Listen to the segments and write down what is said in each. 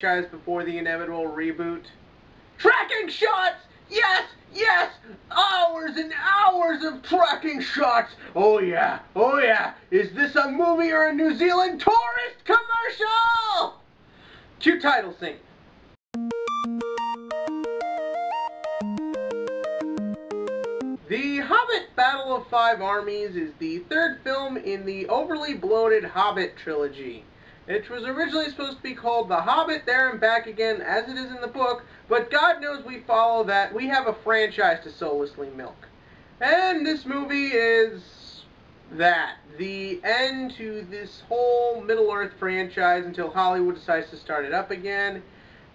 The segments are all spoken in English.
franchise before the inevitable reboot. Tracking shots! Yes! Yes! Hours and hours of tracking shots! Oh yeah! Oh yeah! Is this a movie or a New Zealand tourist commercial? Cue title scene. The Hobbit Battle of Five Armies is the third film in the overly bloated Hobbit trilogy. It was originally supposed to be called The Hobbit There and Back Again, as it is in the book, but God knows we follow that. We have a franchise to soullessly milk. And this movie is that. The end to this whole Middle Earth franchise until Hollywood decides to start it up again.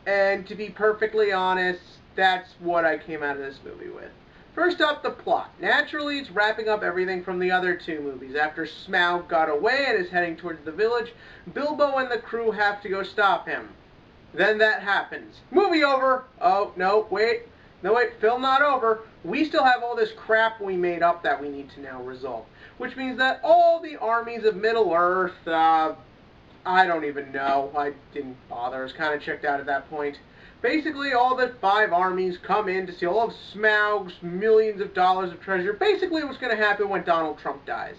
And to be perfectly honest, that's what I came out of this movie with. First up, the plot. Naturally, it's wrapping up everything from the other two movies. After Smaug got away and is heading towards the village, Bilbo and the crew have to go stop him. Then that happens. Movie over! Oh, no, wait. No, wait, film not over. We still have all this crap we made up that we need to now resolve. Which means that all the armies of Middle-earth, uh, I don't even know. I didn't bother. I was kind of checked out at that point. Basically, all the five armies come in to see all of Smaug's millions of dollars of treasure. Basically, what's going to happen when Donald Trump dies.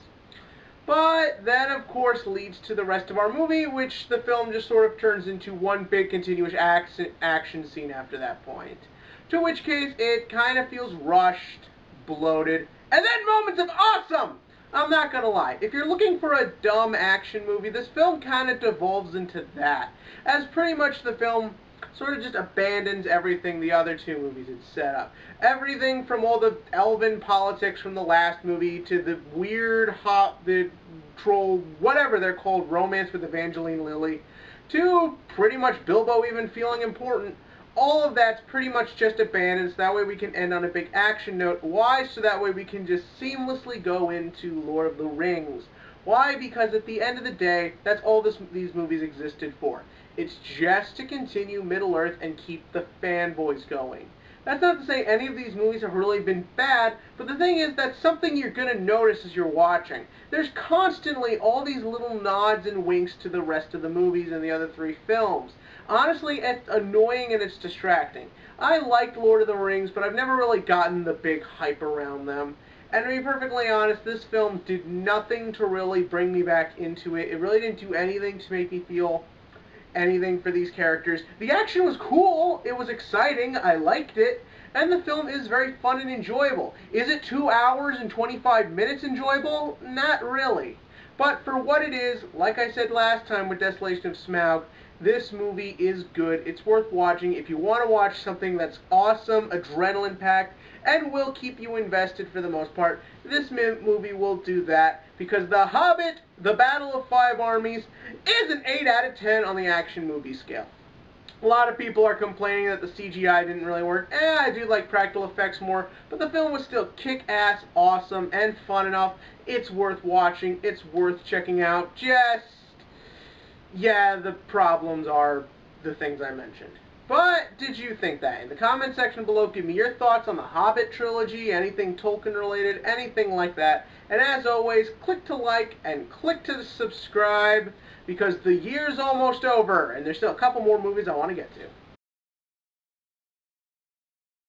But that, of course, leads to the rest of our movie, which the film just sort of turns into one big continuous action, action scene after that point. To which case, it kind of feels rushed, bloated, and then moments of awesome! I'm not gonna lie, if you're looking for a dumb action movie, this film kind of devolves into that. As pretty much the film sort of just abandons everything the other two movies had set up. Everything from all the elven politics from the last movie to the weird hop, the troll, whatever they're called, romance with Evangeline Lilly, to pretty much Bilbo even feeling important. All of that's pretty much just abandoned, so that way we can end on a big action note. Why? So that way we can just seamlessly go into Lord of the Rings. Why? Because at the end of the day, that's all this, these movies existed for. It's just to continue Middle-earth and keep the fanboys going. That's not to say any of these movies have really been bad, but the thing is that's something you're going to notice as you're watching. There's constantly all these little nods and winks to the rest of the movies and the other three films. Honestly, it's annoying and it's distracting. I liked Lord of the Rings, but I've never really gotten the big hype around them. And to be perfectly honest, this film did nothing to really bring me back into it. It really didn't do anything to make me feel anything for these characters. The action was cool, it was exciting, I liked it, and the film is very fun and enjoyable. Is it 2 hours and 25 minutes enjoyable? Not really. But for what it is, like I said last time with Desolation of Smaug, this movie is good. It's worth watching if you want to watch something that's awesome, adrenaline-packed, and will keep you invested for the most part. This movie will do that because The Hobbit, The Battle of Five Armies, is an 8 out of 10 on the action movie scale. A lot of people are complaining that the CGI didn't really work. Eh, I do like practical effects more, but the film was still kick-ass, awesome, and fun enough. It's worth watching. It's worth checking out. Just, yeah, the problems are the things I mentioned. But did you think that? In the comment section below, give me your thoughts on the Hobbit trilogy, anything Tolkien related, anything like that. And as always, click to like and click to subscribe because the year's almost over and there's still a couple more movies I want to get to.